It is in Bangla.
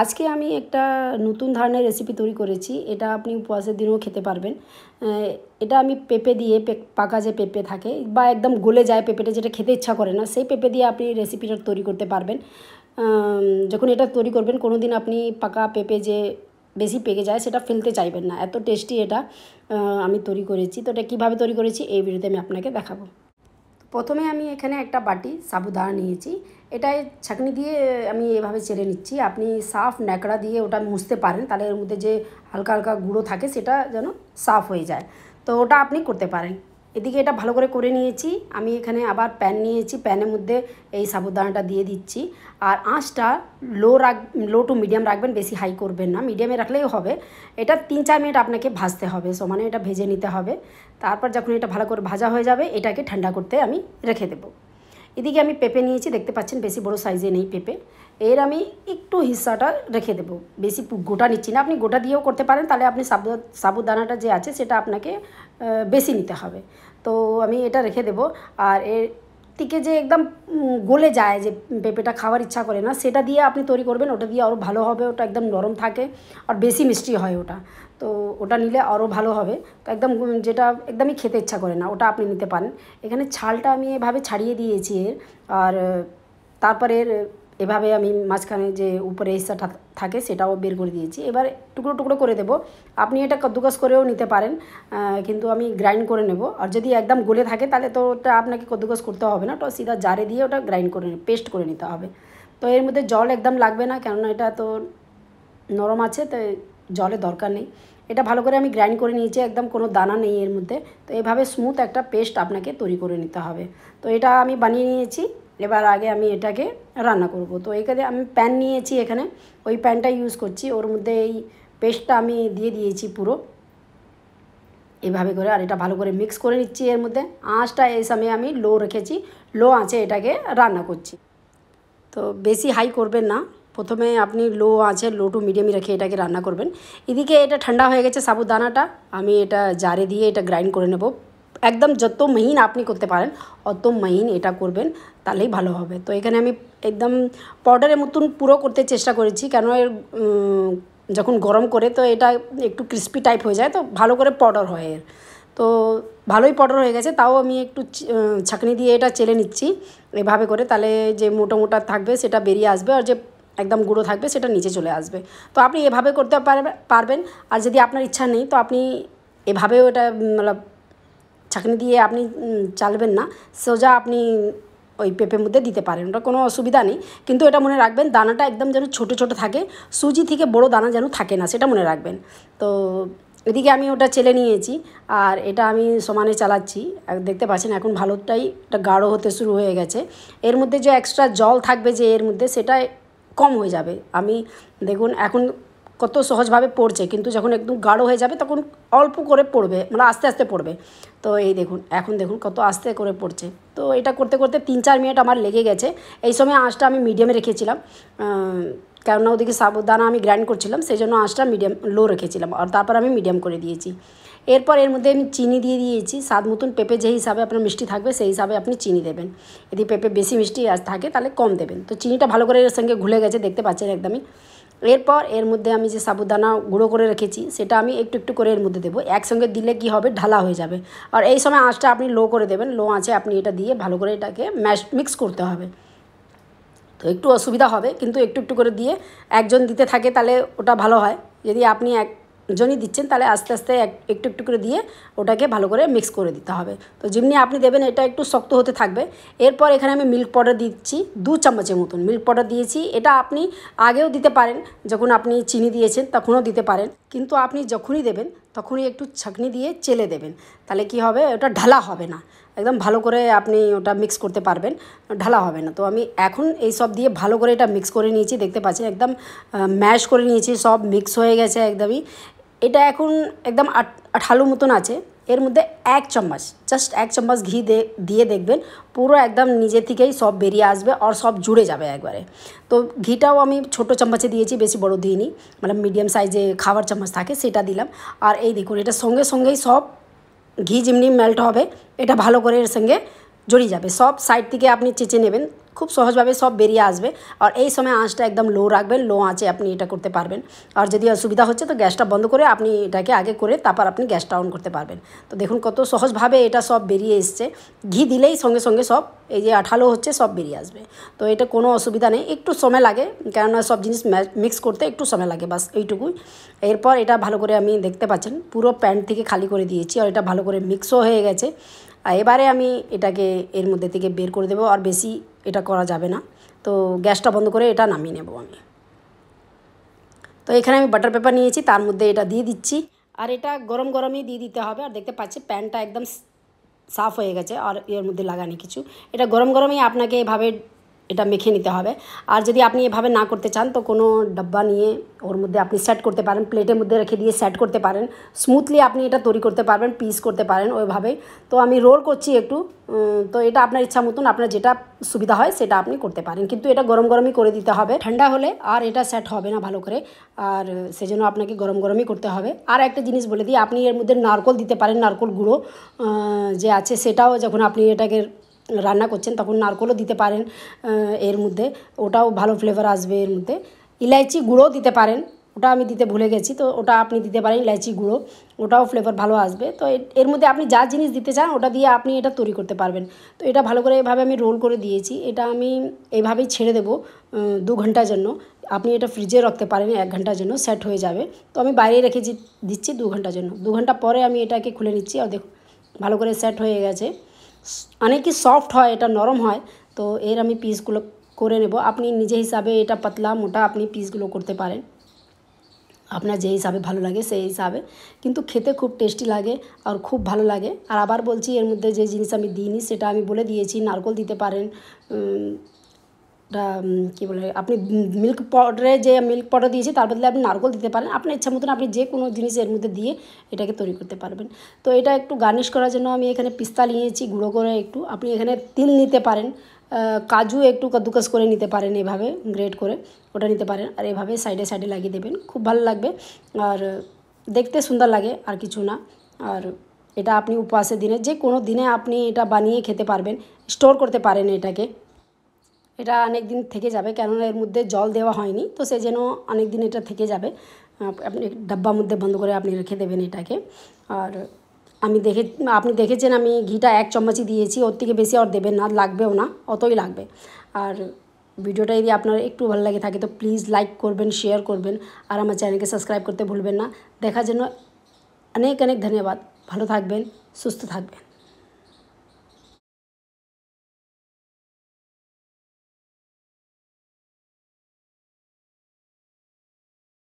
আজকে আমি একটা নতুন ধরনের রেসিপি তৈরি করেছি, এটা আপনি উপবাসের দিনেও খেতে পারবেন। এটা আমি পেঁপে দিয়ে পাকা যে পেঁপে থাকে বা একদম গলে যায় পেঁপেটা যেটা খেতে ইচ্ছা করে না, সেই পেঁপে দিয়ে আপনি রেসিপিটা তৈরি করতে পারবেন। যখন এটা তৈরি করবেন কোনো দিন আপনি পাকা পেঁপে যে বেশি পেকে যায় সেটা ফেলতে চাইবেন না। এত টেস্টি এটা আমি তৈরি করেছি। তো এটা কীভাবে তৈরি করেছি, এই ভিডিওতে আমি আপনাকে দেখাবো। প্রথমে আমি এখানে একটা বাটি সাবুদানা নিয়েছি। এটাই ছাঁকনি দিয়ে আমি এভাবে চেড়ে নিচ্ছি। আপনি সাফ ন্যাকড়া দিয়ে ওটা মুছতে পারেন, তাহলে এর মধ্যে যে হালকা হালকা গুঁড়ো থাকে সেটা যেন সাফ হয়ে যায়। তো ওটা আপনি করতে পারেন। এদিকে এটা ভালো করে করে নিয়েছি। আমি এখানে আবার প্যান নিয়েছি। প্যানের মধ্যে এই সাবুদানাটা দিয়ে দিচ্ছি। আর আঁচটা লো রাখ লো টু মিডিয়াম রাখবেন, বেশি হাই করবেন না। মিডিয়ামে রাখলেই হবে। এটা তিন চার মিনিট আপনাকে ভাজতে হবে। সমানে এটা ভেজে নিতে হবে। তারপর যখন এটা ভালো করে ভাজা হয়ে যাবে, এটাকে ঠান্ডা করতে আমি রেখে দেবো। এদিকে আমি পেঁপে নিয়েছি। দেখতে পাচ্ছেন, বেশি বড় সাইজে নেই পেঁপে। এর আমি একটু হিস্সাটা রেখে দেবো। বেশি গোটা নিচ্ছি না। আপনি গোটা দিয়েও করতে পারেন। তাহলে আপনি সাবু, সাবুদানাটা যে আছে, সেটা আপনাকে বেশি নিতে হবে। তো আমি এটা রেখে দেবো। আর এর থেকে যে একদম গলে যায় যে পেঁপেটা খাওয়ার ইচ্ছা করে না, সেটা দিয়ে আপনি তৈরি করবেন। ওটা দিয়ে আরও ভালো হবে, ওটা একদম নরম থাকে আর বেশি মিষ্টি হয় ওটা। তো ওটা নিলে আরও ভালো হবে। তো একদম যেটা একদমই খেতে ইচ্ছা করে না, ওটা আপনি নিতে পারেন। এখানে ছালটা আমি এভাবে ছাড়িয়ে দিয়েছি এর। আর, তারপরে এভাবে আমি মাঝখানে যে উপরে হিস্সাটা থাকে সেটাও বের করে দিয়েছি। এবার টুকরো টুকরো করে দেব। আপনি এটা কদ্দুকাস করেও নিতে পারেন কিন্তু আমি গ্রাইন্ড করে নেব। আর যদি একদম গলে থাকে তাহলে তো ওটা আপনাকে কদ্দুকাস করতে হবে না। তো সিধা জারে দিয়ে ওটা গ্রাইন্ড করে পেস্ট করে নিতে হবে। তো এর মধ্যে জল একদম লাগবে না, কেননা এটা তো নরম আছে, তো জলের দরকার নেই। এটা ভালো করে আমি গ্রাইন্ড করে নিয়েছি, একদম কোনো দানা নেই এর মধ্যে। তো এভাবে স্মুথ একটা পেস্ট আপনাকে তৈরি করে নিতে হবে। তো এটা আমি বানিয়ে নিয়েছি। এবার আগে আমি এটাকে রান্না করব। তো এখানে আমি প্যান নিয়েছি এখানে। ওই প্যানটা ইউজ করছি। ওর মধ্যে এই পেস্টটা আমি দিয়ে দিয়েছি পুরো। এভাবে করে আর এটা ভালো করে মিক্স করে নিচ্ছি এর মধ্যে। আঁচটা এই সময় আমি লো রেখেছি। লো আঁচে এটাকে রান্না করছি। তো বেশি হাই করবেন না। প্রথমে আপনি লো আছে লো টু মিডিয়ামই রেখে এটাকে রান্না করবেন। এদিকে এটা ঠান্ডা হয়ে গেছে সাবুদানাটা। আমি এটা জারে দিয়ে এটা গ্রাইন্ড করে নেব। একদম যত মহিন আপনি করতে পারেন, অত মহিন এটা করবেন, তাহলেই ভালো হবে। তো এখানে আমি একদম পাউডারের মতন পুরো করতে চেষ্টা করেছি, কেন এর যখন গরম করে তো এটা একটু ক্রিস্পি টাইপ হয়ে যায়, তো ভালো করে পাউডার হয় এর। তো ভালোই পাউডার হয়ে গেছে, তাও আমি একটু ছাঁকনি দিয়ে এটা চেলে নিচ্ছি, এভাবে করে, তাহলে যে মোটা মোটা থাকবে সেটা বেরিয়ে আসবে, আর যে একদম গুঁড়ো থাকবে সেটা নিচে চলে আসবে। তো আপনি এভাবে করতে পারবেন, আর যদি আপনার ইচ্ছা নেই, তো আপনি এভাবেও এটা মানে ছাঁকনি দিয়ে আপনি চালবেন না। সোজা আপনি ওই পেঁপের মধ্যে দিতে পারেন, ওটা কোনো অসুবিধা নেই। কিন্তু এটা মনে রাখবেন, দানাটা একদম যেন ছোটো ছোটো থাকে, সুজি থেকে বড় দানা যেন থাকে না, সেটা মনে রাখবেন। তো এদিকে আমি ওটা চেলে নিয়েছি, আর এটা আমি সমানে চালাচ্ছি। দেখতে পাচ্ছেন এখন ভালোটাই এটা গাঢ় হতে শুরু হয়ে গেছে। এর মধ্যে যে এক্সট্রা জল থাকবে যে এর মধ্যে, সেটা কম হয়ে যাবে। আমি দেখুন, এখন কত সহজভাবে পড়ছে, কিন্তু যখন একদম গাঢ় হয়ে যাবে তখন অল্প করে পড়বে মানে আস্তে আস্তে পড়বে। তো এই দেখুন, এখন দেখুন কত আস্তে করে পড়ছে। তো এটা করতে করতে তিন চার মিনিট আমার লেগে গেছে। এই সময় আঁচটা আমি মিডিয়ামে রেখেছিলাম কেননা ওদিকে সাবুদানা আমি গ্রাইন্ড করছিলাম সেই জন্য আঁচটা মিডিয়াম লো রেখেছিলাম, আর তারপর আমি মিডিয়াম করে দিয়েছি। এরপর এর মধ্যে আমি চিনি দিয়ে দিয়েছি, স্বাদ মতন পেঁপে যে হিসাবে আপনার মিষ্টি থাকবে, সেই হিসাবে আপনি চিনি দেবেন। যদি পেঁপে বেশি মিষ্টি থাকে তাহলে কম দেবেন। তো চিনিটা ভালো করে এর সঙ্গে ঘুলে গেছে, দেখতে পাচ্ছেন একদমই। এরপর এর মধ্যে আমি যে সাবুদানা গুঁড়ো করে রেখেছি, সেটা আমি একটু একটু করে এর মধ্যে দেবো। একসঙ্গে দিলে কি হবে? ঢালা হয়ে যাবে। আর এই সময় আঁচটা আপনি লো করে দেবেন। লো আঁচে আপনি এটা দিয়ে ভালো করে এটাকে ম্যাশ মিক্স করতে হবে। তো একটু অসুবিধা হবে, কিন্তু একটু একটু করে দিয়ে একজন দিতে থাকে তাহলে ওটা ভালো হয়। যদি আপনি এক জনই দিচ্ছেন, তাহলে আস্তে আস্তে একটু একটু করে দিয়ে ওটাকে ভালো করে মিক্স করে দিতে হবে। তো যেমনি আপনি দেবেন, এটা একটু শক্ত হতে থাকবে। এরপর এখানে আমি মিল্ক পাউডার দিচ্ছি দু চামচের মতন মিল্ক পাউডার দিয়েছি। এটা আপনি আগেও দিতে পারেন, যখন আপনি চিনি দিয়েছেন তখনও দিতে পারেন। কিন্তু আপনি যখনই দেবেন, তখনই একটু ছাকনি দিয়ে চেলে দেবেন। তাহলে কি হবে? ওটা ঢালা হবে না। একদম ভালো করে আপনি ওটা মিক্স করতে পারবেন, ঢালা হবে না। তো আমি এখন এই সব দিয়ে ভালো করে এটা মিক্স করে নিয়েছি। দেখতে পাচ্ছেন, একদম ম্যাশ করে নিয়েছি। সব মিক্স হয়ে গেছে একদমই। এটা এখন একদম আঠালো মতন আছে। এর মধ্যে এক চামচ জাস্ট এক চামচ ঘি দিয়ে দেখবেন, পুরো একদম নিজে থেকেই সব বেরিয়ে আসবে আর সব জুড়ে যাবে একবারে। তো ঘিটাও আমি ছোট চামচে দিয়েছি, বেশি বড় দিইনি মানে মিডিয়াম সাইজে খাবার চামচ থাকে, সেটা দিলাম। আর এই দেখুন, এটা সঙ্গে সঙ্গেই সব ঘি যেমনি মেল্ট হবে, এটা ভালো করে এর সঙ্গে জড়িয়ে যাবে। সব সাইড থেকে আপনি চেঁচে নেবেন খুব সহজভাবে সব বেরিয়ে আসবে। আর এই সময় আঁচটা একদম লো রাখবেন লো আঁচে আপনি এটা করতে পারবেন। আর যদি অসুবিধা হচ্ছে, তো গ্যাসটা বন্ধ করে আপনি এটাকে আগে করে তারপর আপনি গ্যাসটা অন করতে পারবেন। তো দেখুন কত সহজভাবে এটা সব বেরিয়ে এসছে। ঘি দিলেই সঙ্গে সঙ্গে সব, এই যে আঠালো হচ্ছে, সব বেরিয়ে আসবে। তো এটা কোনো অসুবিধা নেই, একটু সময় লাগে, কেননা সব জিনিস মিক্স করতে একটু সময় লাগে, বাস এইটুকুই। এরপর এটা ভালো করে আমি দেখতে পাচ্ছেন, পুরো প্যান্ট থেকে খালি করে দিয়েছি, আর এটা ভালো করে মিক্সও হয়ে গেছে। এবারে আমি এটাকে এর মধ্যে থেকে বের করে দেবো, আর বেশি এটা করা যাবে না। তো গ্যাসটা বন্ধ করে এটা নামিয়ে নেব আমি। তো এখানে আমি বাটার পেপার নিয়েছি, তার মধ্যে এটা দিয়ে দিচ্ছি। আর এটা গরম গরমই দিয়ে দিতে হবে। আর দেখতে পাচ্ছি প্যানটা একদম সাফ হয়ে গেছে, আর এর মধ্যে লাগানি কিছু। এটা গরম গরমই আপনাকে এভাবে এটা মেখে নিতে হবে। আর যদি আপনি এভাবে না করতে চান, তো কোনো ডাব্বা নিয়ে ওর মধ্যে আপনি সেট করতে পারেন প্লেটের মধ্যে রেখে দিয়ে সেট করতে পারেন। স্মুথলি আপনি এটা তৈরি করতে পারবেন পিস করতে পারেন ওইভাবে তো আমি রোল করছি একটু তো এটা আপনার ইচ্ছা মতন আপনার যেটা সুবিধা হয় সেটা আপনি করতে পারেন। কিন্তু এটা গরম গরমই করে দিতে হবে। ঠান্ডা হলে আর এটা সেট হবে না ভালো করে। আর সেজন্য আপনাকে গরম গরমই করতে হবে। আর একটা জিনিস বলে দিই, আপনি এর মধ্যে নারকল দিতে পারেন, নারকল গুঁড়ো যে আছে সেটাও যখন আপনি এটাকে রান্না করছেন তখন নারকলও দিতে পারেন এর মধ্যে। ওটাও ভালো ফ্লেভার আসবে এর মধ্যে। ইলাইচি গুঁড়ো দিতে পারেন, ওটা আমি দিতে ভুলে গেছি, তো ওটা আপনি দিতে পারেন ইলাইচি গুঁড়ো। ওটাও ফ্লেভার ভালো আসবে। তো এর মধ্যে আপনি যা জিনিস দিতে চান, ওটা দিয়ে আপনি এটা তৈরি করতে পারবেন। তো এটা ভালো করে এভাবে আমি রোল করে দিয়েছি। এটা আমি এইভাবেই ছেড়ে দেবো দু ঘণ্টার জন্য। আপনি এটা ফ্রিজে রাখতে পারেন, এক ঘণ্টার জন্য সেট হয়ে যাবে। তো আমি বাইরে রেখে দিচ্ছি দু ঘণ্টার জন্য। দু ঘণ্টা পরে আমি এটাকে খুলে নিচ্ছি। আর দেখুন ভালো করে সেট হয়ে গেছে। অনেকই সফট হয়, এটা নরম হয়, তো এর আমি পিসগুলো করে নেব। আপনি নিজে হিসাবে এটা পাতলা, মোটা আপনি পিসগুলো করতে পারেন। আপনার যে হিসাবে ভালো লাগে সেই হিসাবে। কিন্তু খেতে খুব টেস্টি লাগে আর খুব ভালো লাগে। আর আবার বলছি, এর মধ্যে যে জিনিস আমি দিইনি, সেটা আমি বলে দিয়েছি, নারকল দিতে পারেন কী বলে, আপনি মিল্ক পাউডারে যে মিল্ক পাউডার দিয়েছি, তার বদলে আপনি নারকল দিতে পারেন। আপনার ইচ্ছা মতন আপনি যে কোনো জিনিস এর মধ্যে দিয়ে এটাকে তৈরি করতে পারবেন। তো এটা একটু গার্নিশ করার জন্য আমি এখানে পিস্তা নিয়েছি, গুঁড়ো করে একটু। আপনি এখানে তিল নিতে পারেন কাজু একটু কদ্দুকাস করে নিতে পারেন এভাবে গ্রেড করে, ওটা নিতে পারেন। আর এভাবে সাইডে সাইডে লাগিয়ে দেবেন, খুব ভালো লাগবে। আর দেখতে সুন্দর লাগে, আর কিছু না। আর এটা আপনি উপবাসের দিনে, যে কোনো দিনে আপনি এটা বানিয়ে খেতে পারবেন স্টোর করতে পারেন এটাকে। এটা অনেক দিন থেকে যাবে, কেননা এর মধ্যে জল দেওয়া হয়নি, তো সে যেন অনেক দিন এটা থেকে যাবে। আপনি ডাব্বার মধ্যে বন্ধ করে আপনি রেখে দেবেন এটাকে। আর আমি দেখে, আপনি দেখেছেন আমি ঘিটা এক চামচই দিয়েছি, ওর থেকে বেশি আর দেবেন না লাগবেও না, অতই লাগবে। আর ভিডিওটা যদি আপনার একটু ভালো লাগে থাকে তো প্লিজ লাইক করবেন, শেয়ার করবেন, আর আমার চ্যানেলকে সাবস্ক্রাইব করতে ভুলবেন না। দেখার জন্য অনেক অনেক ধন্যবাদ। ভালো থাকবেন, সুস্থ থাকবেন।